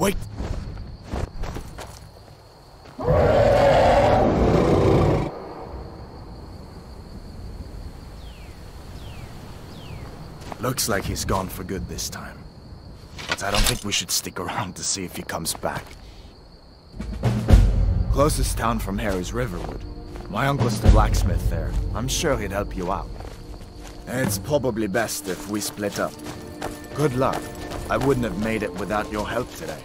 Wait! Looks like he's gone for good this time. But I don't think we should stick around to see if he comes back. Closest town from here is Riverwood. My uncle's the blacksmith there. I'm sure he'd help you out. It's probably best if we split up. Good luck. I wouldn't have made it without your help today.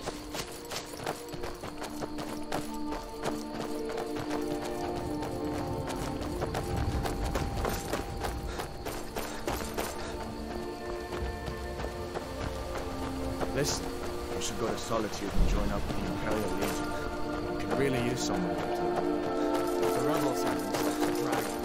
Listen, you should go to Solitude and join up with the Imperial Legion. You can really use someone like you. The rebels have a dragon.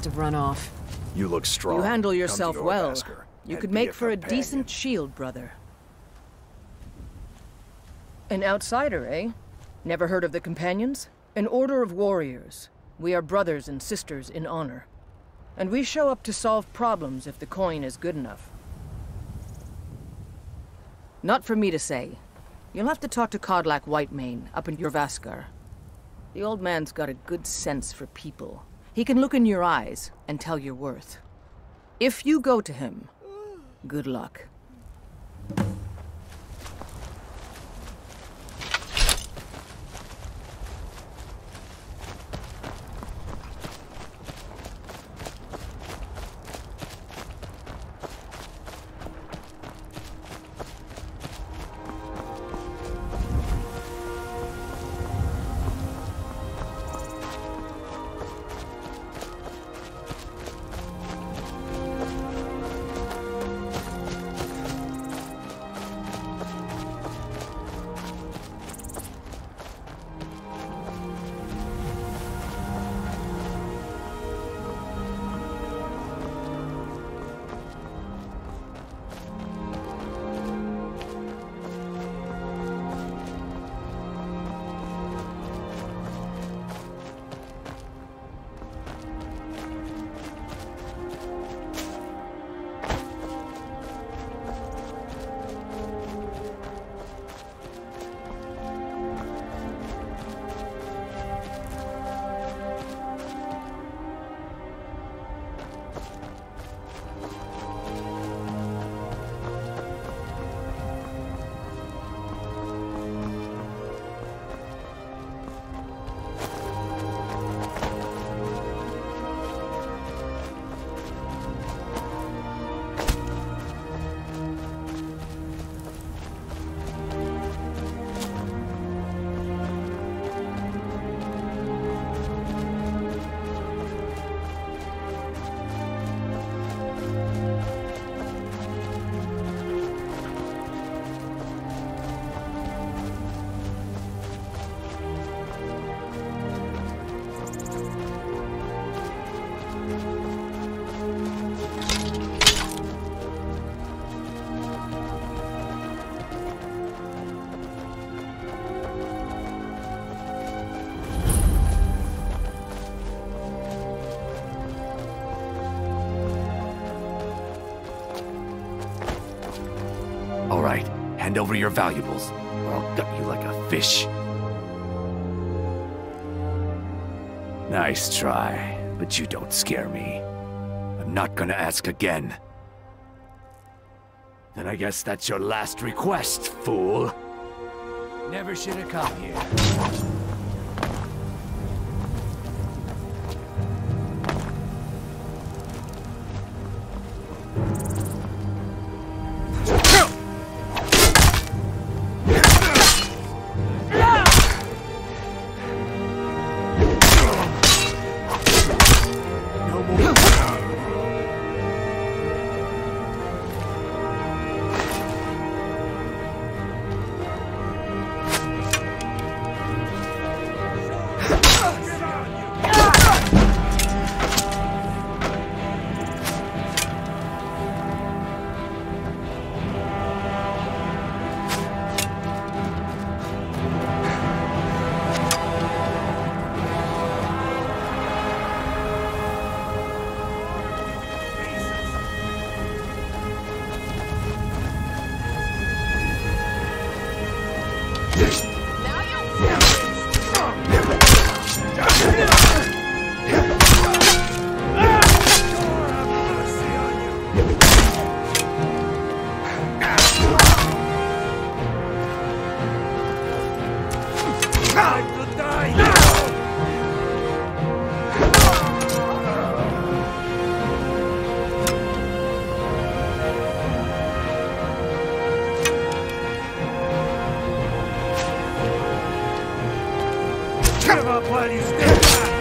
Must have run off. You look strong. You handle yourself well. Jorrvaskr You and could be make for a decent shield, brother. An outsider, eh? Never heard of the Companions? An order of warriors. We are brothers and sisters in honor. And we show up to solve problems if the coin is good enough. Not for me to say. You'll have to talk to Kodlak Whitemane up in Jorrvaskr. The old man's got a good sense for people. He can look in your eyes and tell your worth. If you go to him, good luck. Hand over your valuables, or I'll gut you like a fish. Nice try, but you don't scare me. I'm not gonna ask again. Then I guess that's your last request, fool. Never should have come here. No Give up while you up!